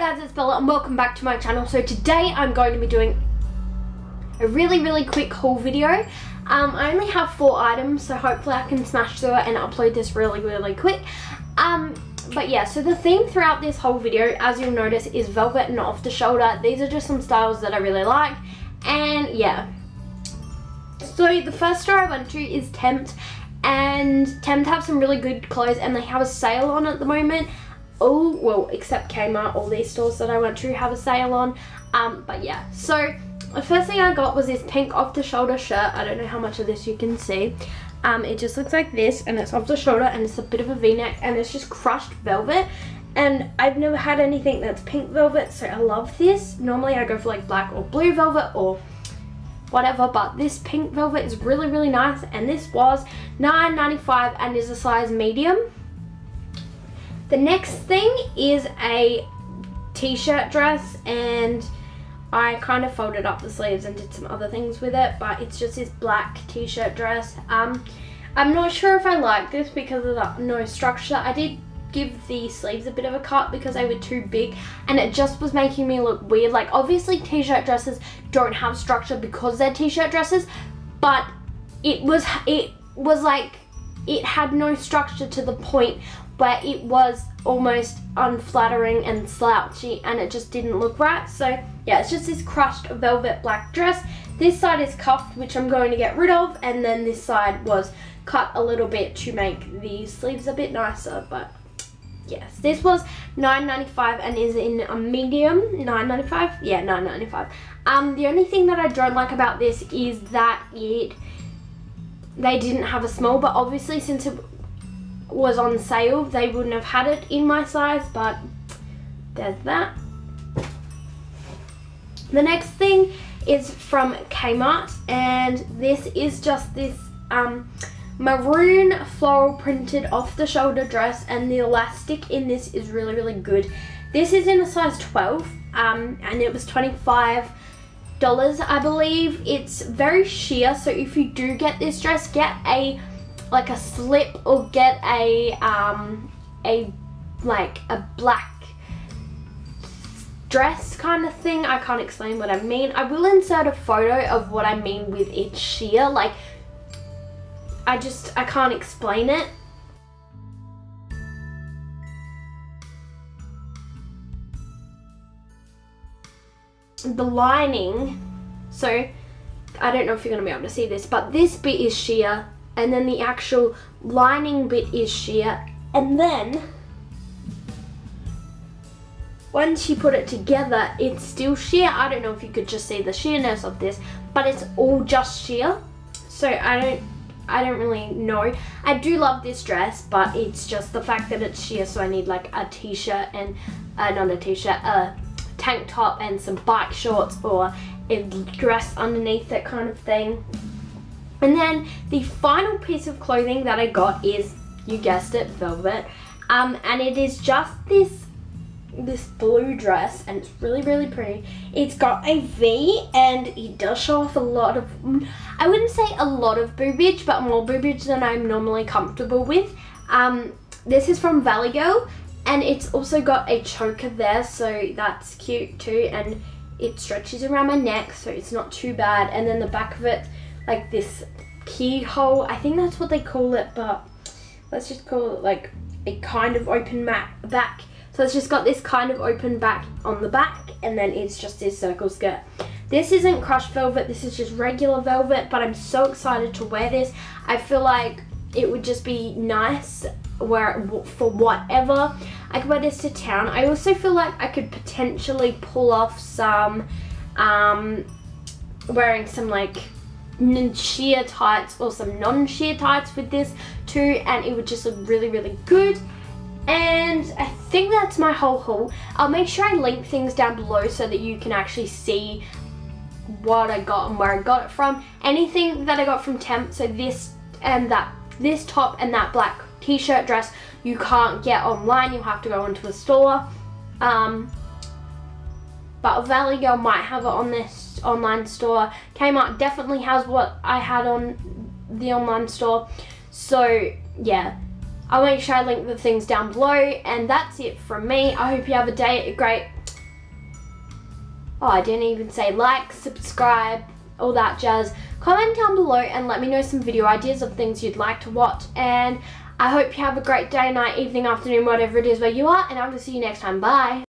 guys, it's Bella and welcome back to my channel. So today I'm going to be doing a really, really quick haul video. Um, I only have four items, so hopefully I can smash through it and upload this really, really quick. Um, but yeah, so the theme throughout this whole video, as you'll notice, is velvet and off the shoulder. These are just some styles that I really like. And yeah. So the first store I went to is Temt. And Temt have some really good clothes and they have a sale on at the moment all, well, except Kmart, all these stores that I went to have a sale on. Um, but yeah, so the first thing I got was this pink off the shoulder shirt. I don't know how much of this you can see. Um, it just looks like this and it's off the shoulder and it's a bit of a v-neck and it's just crushed velvet. And I've never had anything that's pink velvet, so I love this. Normally I go for like black or blue velvet or whatever but this pink velvet is really really nice and this was $9.95 and is a size medium the next thing is a t-shirt dress and I kind of folded up the sleeves and did some other things with it but it's just this black t-shirt dress. Um, I'm not sure if I like this because of the no structure. I did give the sleeves a bit of a cut because they were too big and it just was making me look weird. Like obviously t-shirt dresses don't have structure because they're t-shirt dresses but it was it was like it had no structure to the point where it was almost unflattering and slouchy and it just didn't look right. So yeah, it's just this crushed velvet black dress. This side is cuffed, which I'm going to get rid of, and then this side was cut a little bit to make the sleeves a bit nicer, but yes. This was $9.95 and is in a medium, $9.95? Yeah, $9.95. Um, the only thing that I don't like about this is that it, they didn't have a small, but obviously since it was on sale, they wouldn't have had it in my size, but there's that. The next thing is from Kmart, and this is just this um, maroon floral printed off the shoulder dress, and the elastic in this is really, really good. This is in a size 12, um, and it was 25 dollars I believe it's very sheer so if you do get this dress get a like a slip or get a um, a like a black dress kind of thing. I can't explain what I mean. I will insert a photo of what I mean with it sheer. Like, I just, I can't explain it. The lining, so I don't know if you're going to be able to see this, but this bit is sheer and then the actual lining bit is sheer and then once you put it together it's still sheer. I don't know if you could just see the sheerness of this but it's all just sheer. So I don't I don't really know. I do love this dress but it's just the fact that it's sheer so I need like a t-shirt and uh, not a t-shirt a tank top and some bike shorts or a dress underneath that kind of thing and then the final piece of clothing that I got is, you guessed it, velvet. Um, and it is just this this blue dress and it's really really pretty. It's got a v and it does show off a lot of i wouldn't say a lot of boobage but more boobage than i'm normally comfortable with. Um this is from valley girl and it's also got a choker there so that's cute too and it stretches around my neck so it's not too bad. And then the back of it like this keyhole. I think that's what they call it, but let's just call it like a kind of open back. So it's just got this kind of open back on the back and then it's just this circle skirt. This isn't crushed velvet, this is just regular velvet, but I'm so excited to wear this. I feel like it would just be nice wear for whatever. I could wear this to town. I also feel like I could potentially pull off some, um, wearing some like sheer tights or some non-sheer tights with this too and it would just look really really good and I think that's my whole haul. I'll make sure I link things down below so that you can actually see what I got and where I got it from. Anything that I got from Temt, so this and that, this top and that black t-shirt dress you can't get online, you have to go into a store. Um, but Valley Girl might have it on this online store. Kmart definitely has what I had on the online store. So yeah, I'll make sure I link the things down below and that's it from me. I hope you have a day, a great oh, I didn't even say like, subscribe, all that jazz. Comment down below and let me know some video ideas of things you'd like to watch. And I hope you have a great day, night, evening, afternoon, whatever it is where you are. And I will see you next time. Bye.